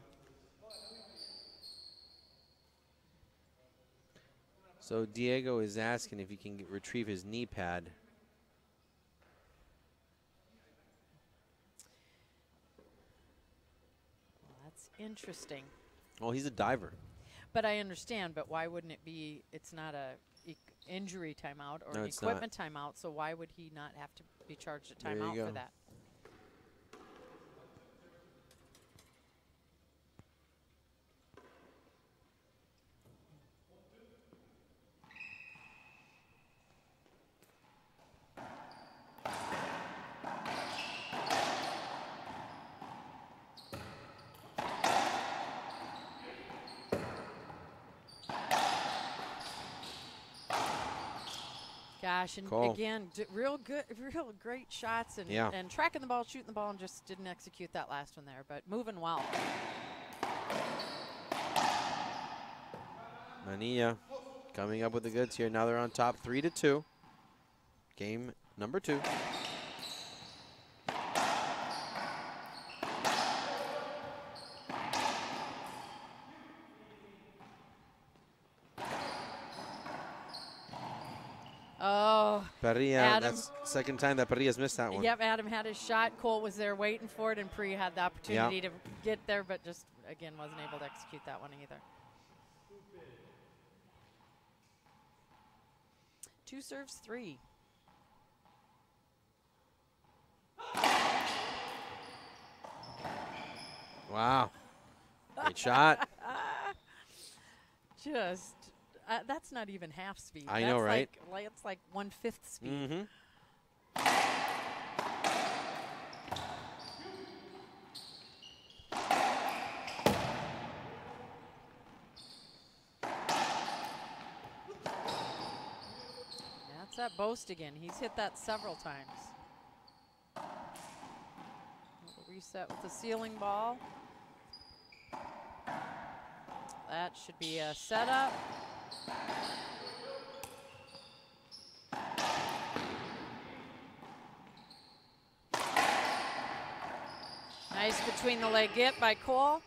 [SPEAKER 1] So Diego is asking if he can get, retrieve his knee pad.
[SPEAKER 2] Well, that's interesting.
[SPEAKER 1] Oh, he's a diver.
[SPEAKER 2] But I understand. But why wouldn't it be? It's not a e- injury timeout or
[SPEAKER 1] No,
[SPEAKER 2] an
[SPEAKER 1] it's not.
[SPEAKER 2] timeout. So why would he not have to be charged a timeout for that? Gosh, and
[SPEAKER 1] Cool.
[SPEAKER 2] again, d- real good, real great shots, and
[SPEAKER 1] Yeah.
[SPEAKER 2] and tracking the ball, shooting the ball, and just didn't execute that last one there. But moving well.
[SPEAKER 1] Manilla coming up with the goods here. Now they're on top, three to two. Game number two.
[SPEAKER 2] Oh,
[SPEAKER 1] Parrilla,
[SPEAKER 2] Adam.
[SPEAKER 1] that's second time that Parrilla's missed that one.
[SPEAKER 2] Yep, Adam had his shot. Cole was there waiting for it, and Pre had the opportunity to get there, but just again wasn't able to execute that one either. Two serves, three.
[SPEAKER 1] Wow. Great shot.
[SPEAKER 2] Just uh, that's not even half speed.
[SPEAKER 1] I
[SPEAKER 2] That's
[SPEAKER 1] know, right?
[SPEAKER 2] Like, like it's like one fifth speed.
[SPEAKER 1] Mm-hmm.
[SPEAKER 2] That's that boast again. He's hit that several times. Reset with the ceiling ball. That should be a setup. Nice between the leg get by Cole.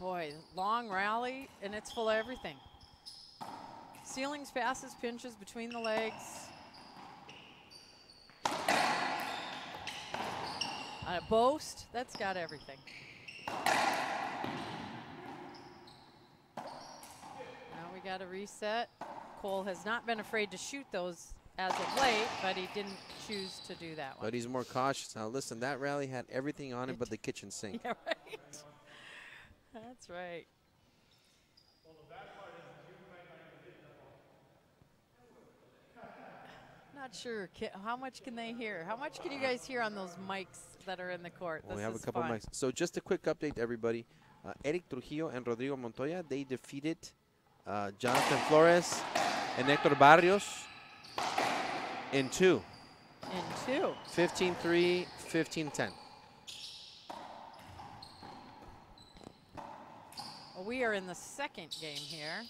[SPEAKER 2] Boy, long rally, and it's full of everything. Ceilings, passes, pinches between the legs. On a boast, that's got everything. Now we got a reset. Cole has not been afraid to shoot those as of late, but he didn't choose to do that one.
[SPEAKER 1] But he's more cautious. Now, listen, that rally had everything on it
[SPEAKER 2] It
[SPEAKER 1] but the kitchen sink.
[SPEAKER 2] yeah, right. That's right. Not sure. How much can they hear? How much can you guys hear on those mics that are in the court?
[SPEAKER 1] Well, we have a couple
[SPEAKER 2] fun.
[SPEAKER 1] mics. So just a quick update everybody. Uh, Eric Trujillo and Rodrigo Montoya, they defeated uh, Jonathan Flores and Hector Barrios in two.
[SPEAKER 2] In two.
[SPEAKER 1] 15-3, 15-10.
[SPEAKER 2] Well, we are in the second game here.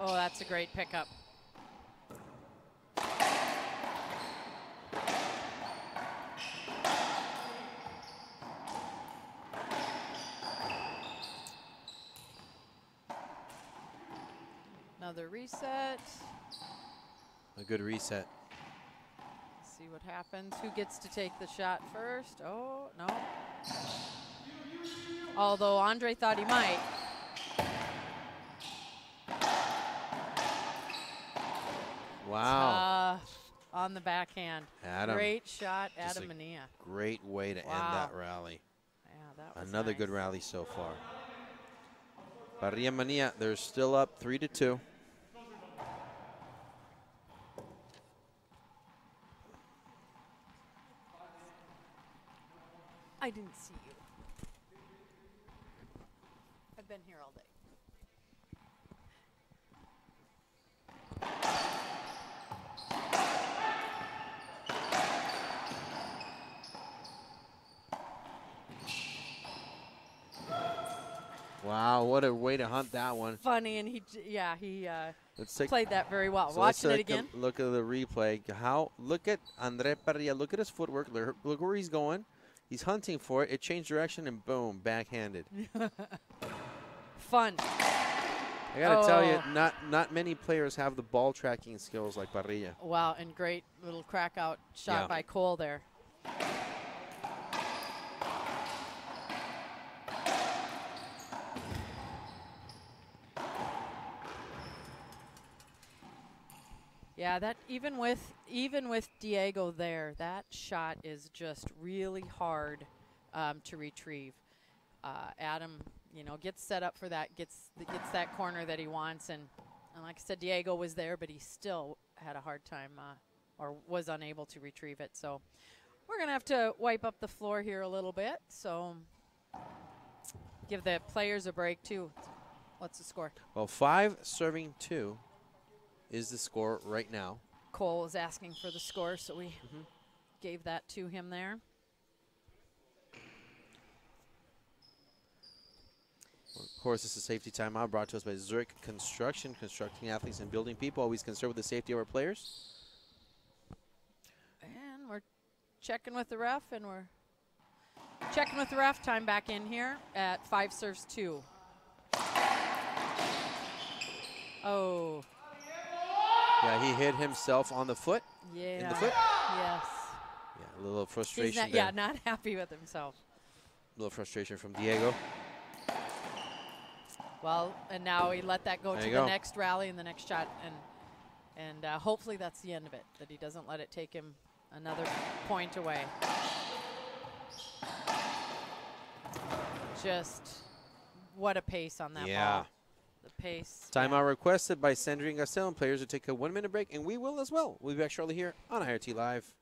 [SPEAKER 2] Oh, that's a great pickup. Another reset.
[SPEAKER 1] A good reset.
[SPEAKER 2] See what happens. Who gets to take the shot first? Oh, no. Although Andre thought he might.
[SPEAKER 1] Wow.
[SPEAKER 2] Tough on the backhand.
[SPEAKER 1] Adam.
[SPEAKER 2] Great shot, Adam Manilla.
[SPEAKER 1] Great way to end that rally.
[SPEAKER 2] Yeah, that was
[SPEAKER 1] Another
[SPEAKER 2] nice.
[SPEAKER 1] good rally so far. Parrilla Manilla, they're still up three to two.
[SPEAKER 2] I didn't see you. I've been here all day.
[SPEAKER 1] Wow, what a way to hunt that one.
[SPEAKER 2] Funny, and he, yeah, he uh, played that very well.
[SPEAKER 1] so
[SPEAKER 2] Watching it again.
[SPEAKER 1] Look at the replay. How look at Andre Parrilla. Look at his footwork. Look where he's going. He's hunting for it. It changed direction and boom, backhanded.
[SPEAKER 2] Fun.
[SPEAKER 1] I gotta tell you,
[SPEAKER 2] Oh.
[SPEAKER 1] not not many players have the ball tracking skills like Parrilla.
[SPEAKER 2] Wow, and great little crack out shot
[SPEAKER 1] Yeah.
[SPEAKER 2] by Cole there. Yeah, that even with even with Diego there, that shot is just really hard um, to retrieve. Uh, Adam, you know, gets set up for that, gets gets that corner that he wants, and, and like I said, Diego was there, but he still had a hard time uh, or was unable to retrieve it. So we're gonna have to wipe up the floor here a little bit. So give the players a break too. What's the score?
[SPEAKER 1] Well, five serving two is the score right now.
[SPEAKER 2] Cole was asking for the score, so we mm-hmm. gave that to him there.
[SPEAKER 1] Of course, this is safety timeout brought to us by Zurich Construction, constructing athletes and building people. Always concerned with the safety of our players.
[SPEAKER 2] And we're checking with the ref, and we're checking with the ref. Time back in here at five serves two. Oh,
[SPEAKER 1] Yeah, he hit himself on the foot.
[SPEAKER 2] yeah.
[SPEAKER 1] the foot?
[SPEAKER 2] Yes.
[SPEAKER 1] Yeah, a little frustration
[SPEAKER 2] not, yeah, not happy with himself.
[SPEAKER 1] A little frustration from Diego.
[SPEAKER 2] Well, and now he let that go
[SPEAKER 1] There
[SPEAKER 2] to the
[SPEAKER 1] go.
[SPEAKER 2] next rally and the next shot, and and uh, hopefully that's the end of it. That he doesn't let it take him another point away. Just what a pace on that
[SPEAKER 1] Yeah.
[SPEAKER 2] ball. The pace.
[SPEAKER 1] Timeout requested by Sendrey and Gastelum players to take a one minute break, and we will as well. We'll be back shortly here on IRT Live.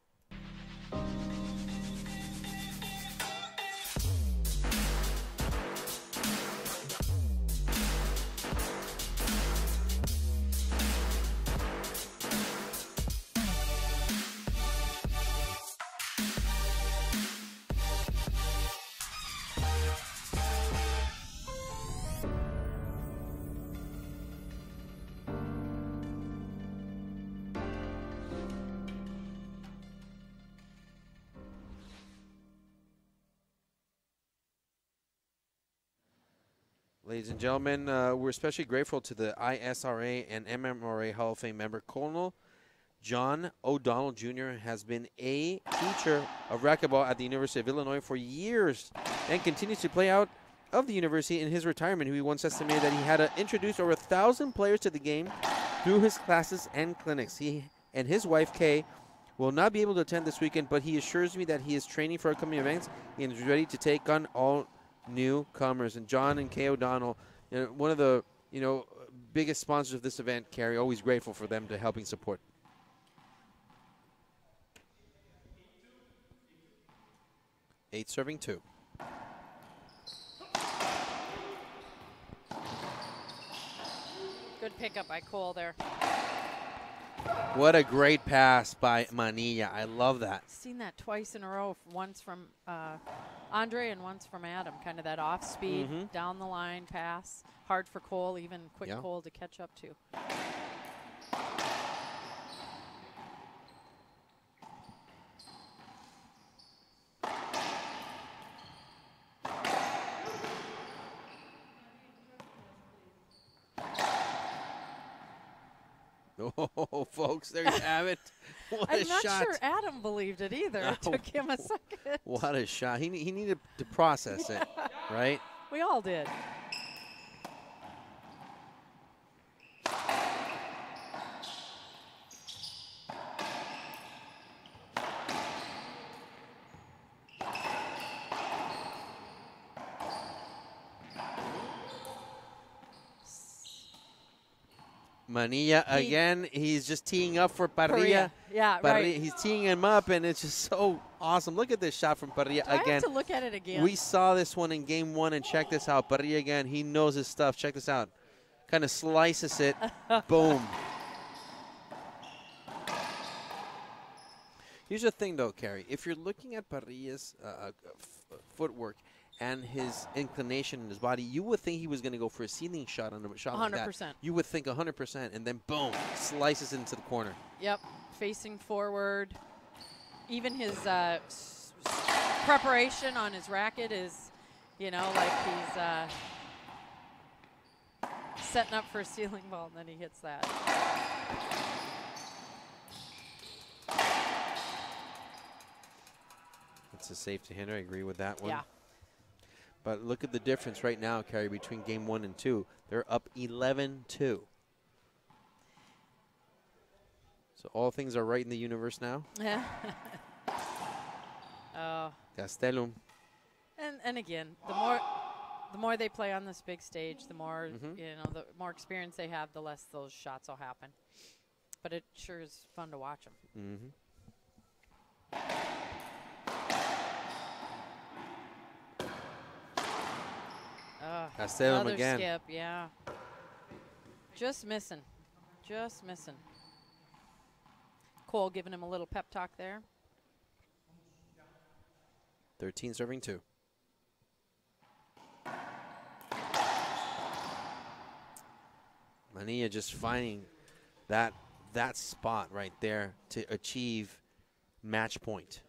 [SPEAKER 1] Ladies and gentlemen, uh, we're especially grateful to the ISRA and MMRA Hall of Fame member Colonel John O'Donnell Jr. has been a teacher of racquetball at the University of Illinois for years and continues to play out of the university in his retirement. He once estimated that he had uh, introduced over a thousand players to the game through his classes and clinics. He and his wife Kay will not be able to attend this weekend, but he assures me that he is training for upcoming events and is ready to take on all newcomers. And John and Kay O'Donnell, you know, one of the you know biggest sponsors of this event, Carrie. Always grateful for them to helping support. Eight serving two.
[SPEAKER 2] Good pickup by Cole there.
[SPEAKER 1] What a great pass by Manilla. I love that.
[SPEAKER 2] Seen that twice in a row. Once from uh, Andre and once from Adam. Kind of that off speed,
[SPEAKER 1] Mhm.
[SPEAKER 2] down the line pass. Hard for Cole, even quick
[SPEAKER 1] Yeah.
[SPEAKER 2] Cole to catch up to.
[SPEAKER 1] Oh, folks, there you have it. What
[SPEAKER 2] I'm not
[SPEAKER 1] shot.
[SPEAKER 2] sure Adam believed it either. It
[SPEAKER 1] No.
[SPEAKER 2] took him a second.
[SPEAKER 1] What a shot. He, he needed to process it, right?
[SPEAKER 2] We all did.
[SPEAKER 1] Manilla again. He's just teeing up for Parrilla.
[SPEAKER 2] Parrilla. Yeah,
[SPEAKER 1] Parrilla,
[SPEAKER 2] right.
[SPEAKER 1] He's teeing him up, and it's just so awesome. Look at this shot from Parrilla
[SPEAKER 2] Do I
[SPEAKER 1] again.
[SPEAKER 2] have to look at it again?
[SPEAKER 1] We saw this one in game one, and check this out. Parrilla again. He knows his stuff. Check this out. Kind of slices it. Boom. Here's the thing, though, Carrie. If you're looking at Parrilla's uh, uh, f- footwork and his inclination in his body, you would think he was going to go for a ceiling shot on a shot like that.
[SPEAKER 2] 100%.
[SPEAKER 1] You would think 100%, and then boom, slices into the corner.
[SPEAKER 2] Yep, facing forward. Even his uh, preparation on his racket is, you know, like he's uh, setting up for a ceiling ball, and then he hits that.
[SPEAKER 1] It's a safety hitter. I agree with that one.
[SPEAKER 2] Yeah.
[SPEAKER 1] But look at the difference right now, Carrie, between game one and two. They're up 11 2. So all things are right in the universe now. Yeah.
[SPEAKER 2] oh,
[SPEAKER 1] Gastelum.
[SPEAKER 2] and and again, the more the more they play on this big stage, the more
[SPEAKER 1] Mhm.
[SPEAKER 2] you know, the more experience they have, the less those shots will happen. But it sure is fun to watch them.
[SPEAKER 1] Mm-hmm.
[SPEAKER 2] Uh,
[SPEAKER 1] Gastelum
[SPEAKER 2] another
[SPEAKER 1] again.
[SPEAKER 2] skip, yeah. Just missing, just missing. Cole giving him a little pep talk there.
[SPEAKER 1] 13 serving two. Manilla just finding that that spot right there to achieve match point.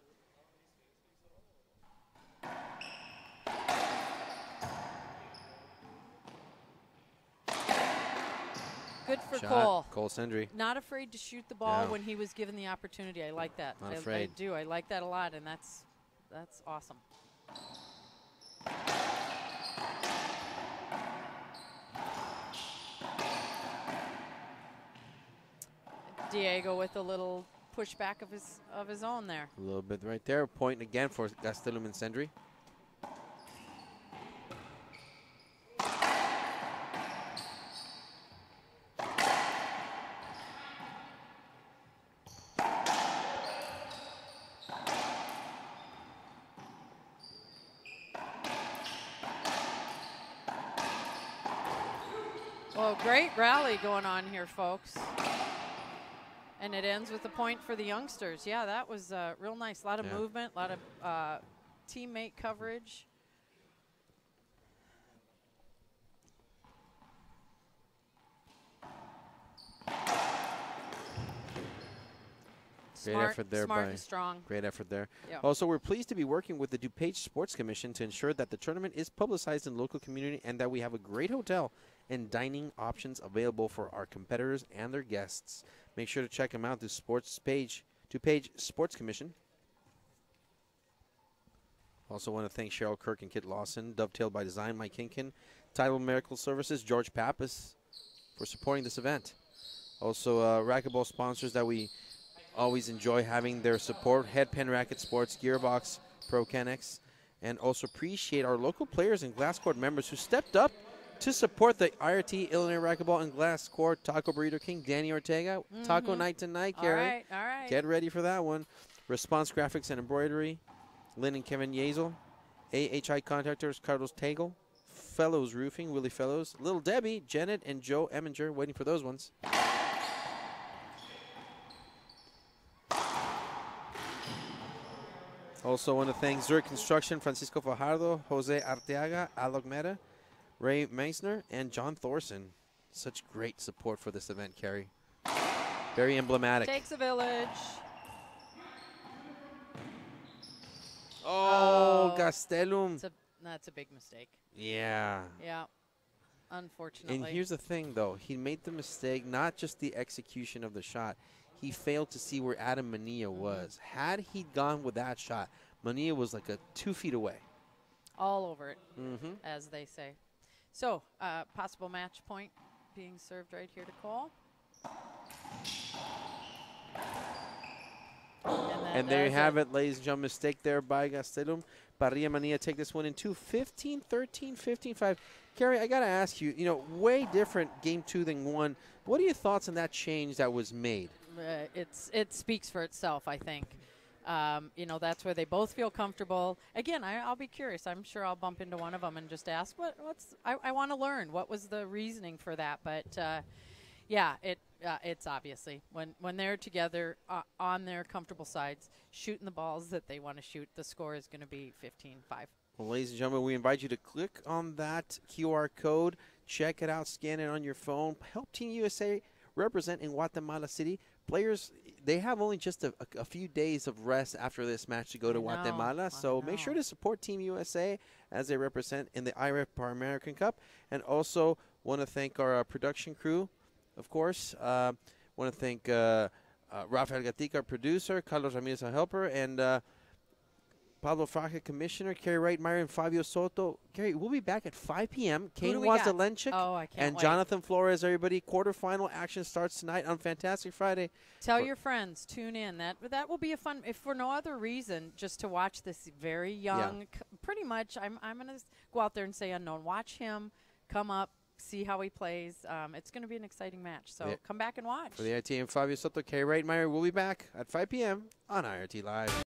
[SPEAKER 2] Good for
[SPEAKER 1] Shot.
[SPEAKER 2] Cole.
[SPEAKER 1] Cole Sendrey.
[SPEAKER 2] Not afraid to shoot the ball
[SPEAKER 1] Yeah.
[SPEAKER 2] when he was given the opportunity. I like that.
[SPEAKER 1] Not
[SPEAKER 2] I, I do. I like that a lot, and that's that's awesome. Diego with a little pushback of his of his own there.
[SPEAKER 1] A little bit right there. Point again for Gastelum and Sendrey.
[SPEAKER 2] Well, great rally going on here, folks. And it ends with a point for the youngsters. Yeah, that was uh, real nice. A lot of
[SPEAKER 1] Yeah.
[SPEAKER 2] movement, a lot of uh, teammate coverage.
[SPEAKER 1] Great
[SPEAKER 2] Smart,
[SPEAKER 1] effort there
[SPEAKER 2] smart
[SPEAKER 1] by-
[SPEAKER 2] and strong.
[SPEAKER 1] Great effort there.
[SPEAKER 2] Yeah.
[SPEAKER 1] Also, we're pleased to be working with the DuPage Sports Commission to ensure that the tournament is publicized in the local community and that we have a great hotel and dining options available for our competitors and their guests. Make sure to check them out. The sports page, DuPage Sports Commission. Also, want to thank Cheryl Kirk and Kit Lawson, Dovetail by Design, Mike Kinkin, Title Medical Services, George Pappas for supporting this event. Also, uh, racquetball sponsors that we always enjoy having their support. Head Penn Racket Sports, Gearbox, ProKennex, and also appreciate our local players and glass court members who stepped up to support the IRT Illinois Racquetball and Glass Court Taco Burrito King, Danny Ortega. Mm-hmm. Taco night tonight,
[SPEAKER 2] All
[SPEAKER 1] Carrie.
[SPEAKER 2] right, all right.
[SPEAKER 1] Get ready for that one. Response Graphics and Embroidery, Lynn and Kevin Yazel. AHI Contractors, Carlos Tagle. Fellows Roofing, Willie Fellows. Little Debbie, Janet, and Joe Eminger. Waiting for those ones. Also, want to thank Zurich Construction, Francisco Fajardo, Jose Arteaga, Alok Meta, Ray Meisner, and John Thorson. Such great support for this event, Carrie. Very emblematic.
[SPEAKER 2] Takes a village.
[SPEAKER 1] Oh,
[SPEAKER 2] Oh.
[SPEAKER 1] Gastelum.
[SPEAKER 2] It's a, that's a big mistake.
[SPEAKER 1] Yeah.
[SPEAKER 2] Yeah. unfortunately.
[SPEAKER 1] And here's the thing, though. He made the mistake, not just the execution of the shot. He failed to see where Adam Manilla
[SPEAKER 2] Mm-hmm.
[SPEAKER 1] was. Had he gone with that shot, Manilla was like a two feet away.
[SPEAKER 2] all over it,
[SPEAKER 1] Mm-hmm.
[SPEAKER 2] as they say. So, uh, possible match point being served right here to Cole. And,
[SPEAKER 1] And there you have it, ladies and gentlemen. Mistake there by Gastelum. Parrilla Manilla take this one in two, 15 13, 15 5. Carrie, I got to ask you, you know, way different game two than one. What are your thoughts on that change that was made?
[SPEAKER 2] uh, it's it speaks for itself. I think. Um, you know, that's where they both feel comfortable. Again, I, I'll be curious. I'm sure I'll bump into one of them and just ask, "What? What's? I, I want to learn. What was the reasoning for that?" But uh, yeah, it uh, it's obviously when when they're together uh, on their comfortable sides, shooting the balls that they want to shoot, the score is going to be 15-5.
[SPEAKER 1] Well, ladies and gentlemen, we invite you to click on that QR code, check it out, scan it on your phone. Help Team USA represent in Guatemala City. Players, they have only just a, a, a few days of rest after this match to go to
[SPEAKER 2] know,
[SPEAKER 1] Guatemala. So make sure to support Team USA as they represent in the IRF Pan American Cup. And also want to thank our uh, production crew, of course. Uh, want to thank uh, uh, Rafael Gatica, our producer, Carlos Ramirez, our helper, and uh, Pablo Fraga, commissioner, Carrie Reitmeyer, and Fabio Soto. Carrie, we'll be back at 5 p.m. Kane
[SPEAKER 2] do we got?
[SPEAKER 1] Waselenchuk
[SPEAKER 2] Oh,
[SPEAKER 1] and
[SPEAKER 2] wait.
[SPEAKER 1] Jonathan Flores, everybody. Quarterfinal action starts tonight on Fantastic Friday.
[SPEAKER 2] Tell
[SPEAKER 1] For-
[SPEAKER 2] your friends, tune in. That that will be a fun, if for no other reason, just to watch this very young. c- Pretty much, I'm I'm gonna go out there and say unknown. Watch him come up, see how he plays. Um, it's going to be an exciting match. So
[SPEAKER 1] Yeah.
[SPEAKER 2] come back and watch.
[SPEAKER 1] For the IRT and Fabio Soto, Carrie Reitmeyer, we'll be back at 5 p.m. on IRT Live.